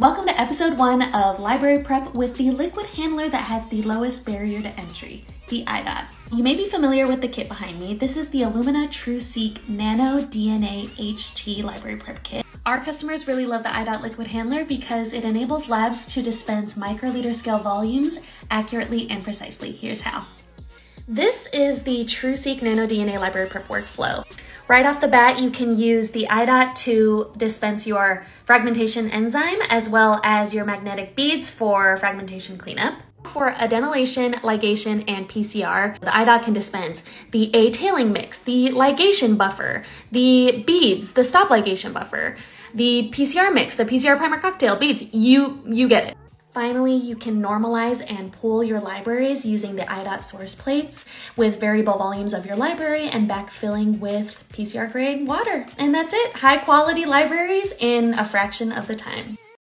Welcome to episode one of Library Prep with the liquid handler that has the lowest barrier to entry, the iDot. You may be familiar with the kit behind me. This is the Illumina TruSeq Nano DNA HT Library Prep Kit. Our customers really love the iDot liquid handler because it enables labs to dispense microliter scale volumes accurately and precisely. Here's how. This is the TruSeq Nano DNA Library Prep workflow. Right off the bat, you can use the iDot to dispense your fragmentation enzyme as well as your magnetic beads for fragmentation cleanup. For adenylation, ligation, and PCR, the iDot can dispense the A tailing mix, the ligation buffer, the beads, the stop ligation buffer, the PCR mix, the PCR primer cocktail beads. You, you get it. Finally, you can normalize and pool your libraries using the iDot source plates with variable volumes of your library and backfilling with PCR grade water. And that's it, high quality libraries in a fraction of the time.